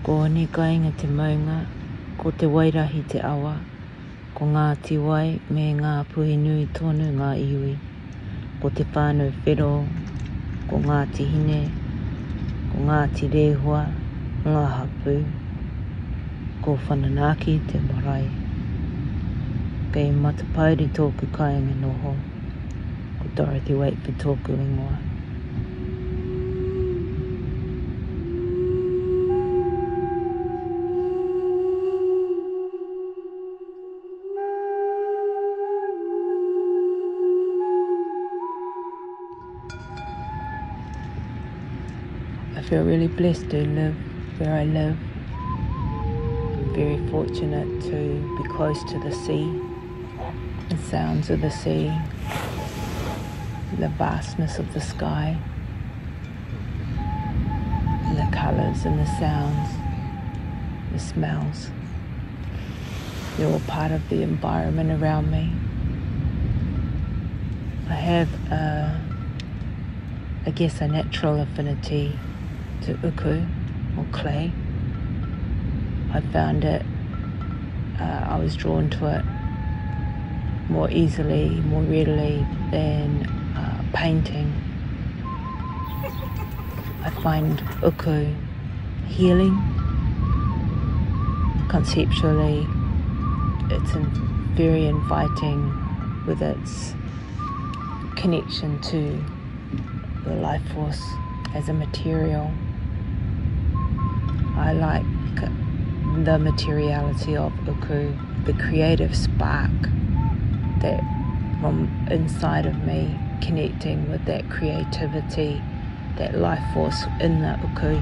Ko ni kainga te maunga, ko te wairahi te awa, ko ngā tiwai me ngā puhi nui tonu ngā iwi, ko te whānau whero, ko ngā tihine, ko ngā ti rehua, ngā hapu, ko whananaki te marae. Kei matapauri tōku kainga noho, ko Dorothy Waite tōku ingoa. I feel really blessed to live where I live. I'm very fortunate to be close to the sea, the sounds of the sea, the vastness of the sky, the colours and the sounds, the smells. They're all part of the environment around me. I have, uh, I guess, a natural affinity to uku or clay. I found it, uh, I was drawn to it more easily, more readily than uh, painting. I find uku healing. Conceptually, it's very inviting with its connection to the life force as a material. I like the materiality of uku, the creative spark that from inside of me connecting with that creativity, that life force in the uku.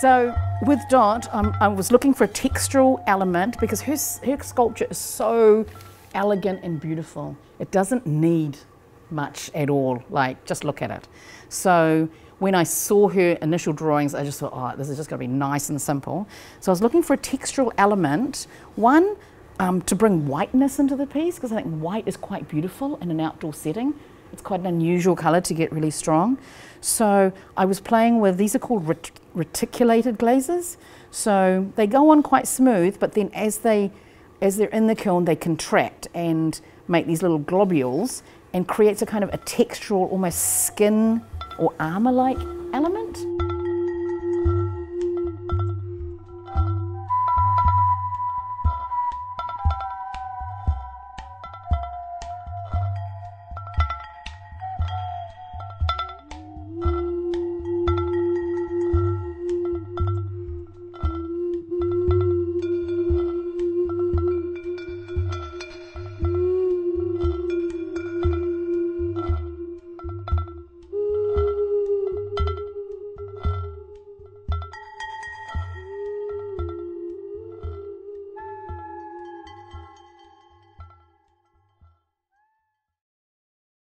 So with Dot, um, I was looking for a textural element because her, her sculpture is so elegant and beautiful. It doesn't need much at all, like just look at it. So when I saw her initial drawings, I just thought, oh, this is just gonna be nice and simple. So I was looking for a textural element, one, um, to bring whiteness into the piece, because I think white is quite beautiful in an outdoor setting. It's quite an unusual colour to get really strong. So I was playing with, these are called ret reticulated glazes. So they go on quite smooth, but then as, they, as they're in the kiln, they contract and make these little globules and creates a kind of a textural, almost skin or armour-like element.